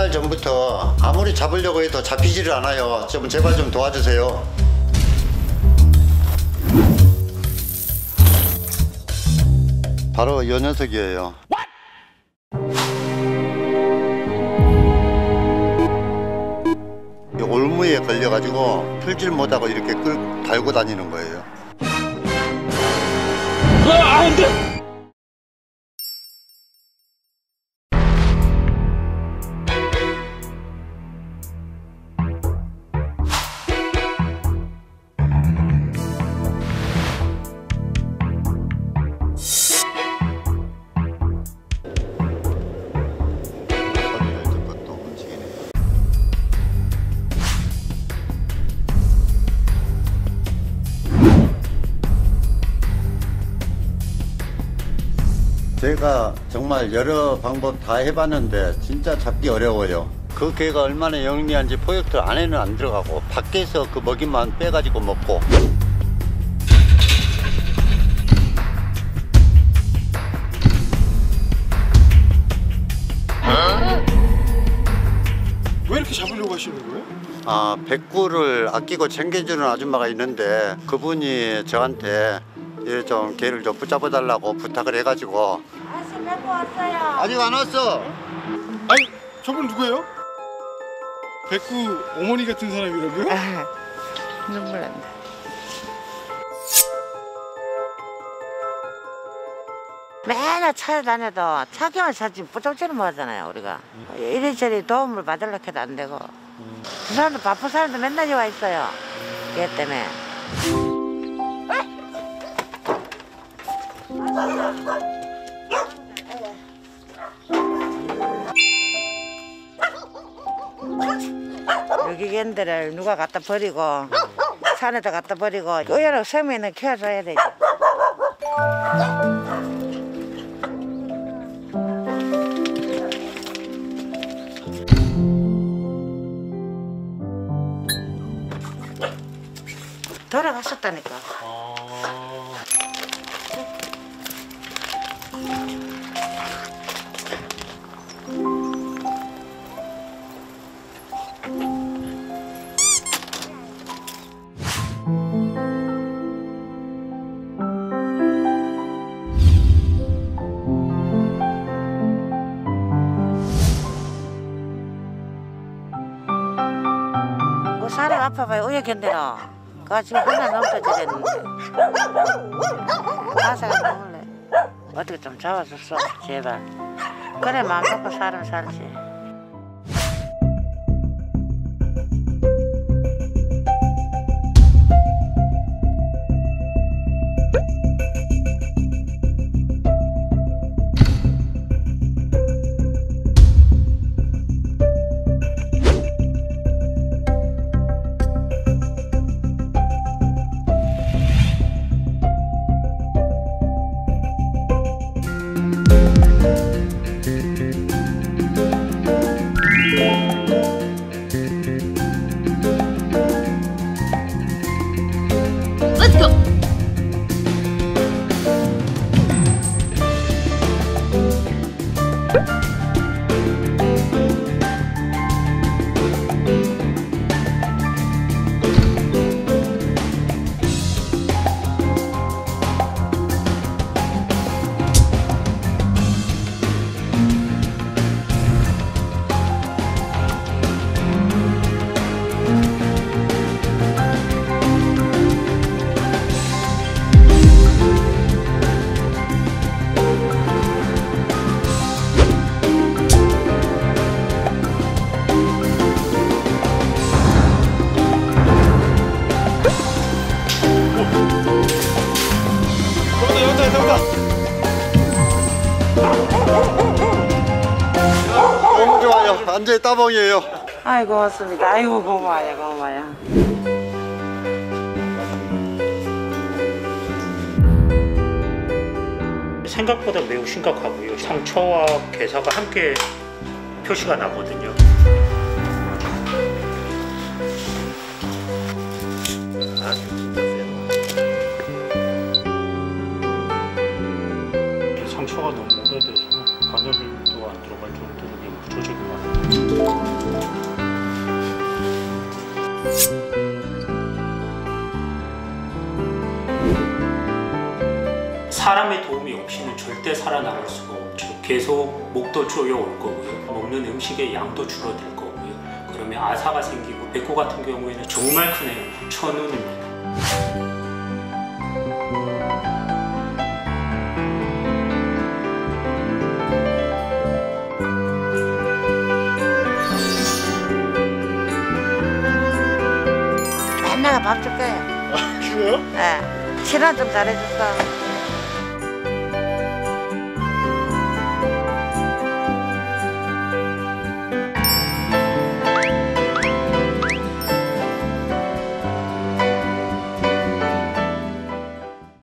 달 전부터 아무리 잡으려고 해도 잡히지를 않아요. 좀 제발 좀 도와주세요. 바로 이 녀석이에요. 이 올무에 걸려가지고 풀질 못하고 이렇게 끌 달고 다니는 거예요. 소리를 제가 정말 여러 방법 다 해봤는데 진짜 잡기 어려워요. 그 개가 얼마나 영리한지 포획틀 안에는 안 들어가고 밖에서 그 먹이만 빼가지고 먹고 왜 이렇게 잡으려고 하시는 거예요? 아, 백구를 아끼고 챙겨주는 아줌마가 있는데 그분이 저한테 이좀 개를 좀 붙잡아 달라고 부탁을 해가지고 왔어요. 아직 안 왔어. 아니 저분 누구예요? 백구 어머니 같은 사람이라고요? 눈물 난다. 맨날 차에 다녀도 차기만 사지 뿌적지는 못하잖아요 우리가 이리저리 도움을 받으려고 해도 안 되고 그 사람도 바쁜 사람도 맨날 와 있어요 걔 때문에 유기견들을 누가 갖다 버리고 산에다 갖다 버리고 의외로 섬에는 키워줘야 되지. 돌아갔었다니까 그 살이 아파봐요 의외 견뎌라 그거 지금 하나 넘다 저랬는데. 가사가 먹을래. 어떻게 좀 잡아줬어 제발. 그래 마음 먹고 사람 살지 완전히 따봉이에요. 아이고 고맙습니다 아이고 고마워요 고마워요 생각보다 매우 심각하고요. 상처와 괴사가 함께 표시가 나거든요. 상처가 너무 오래돼서 바늘도 안 들어갈 정도로 것 같아요. 사람의 도움이 없이는 절대 살아남을 수가 없죠. 계속 목도 쪼여올 거고요. 먹는 음식의 양도 줄어들 거고요. 그러면 아사가 생기고 백호 같은 경우에는 정말 크네요. 천운입니다. 맨날 밥줄 거예요. 아 그래요? 예. 친한 좀 잘해줬어.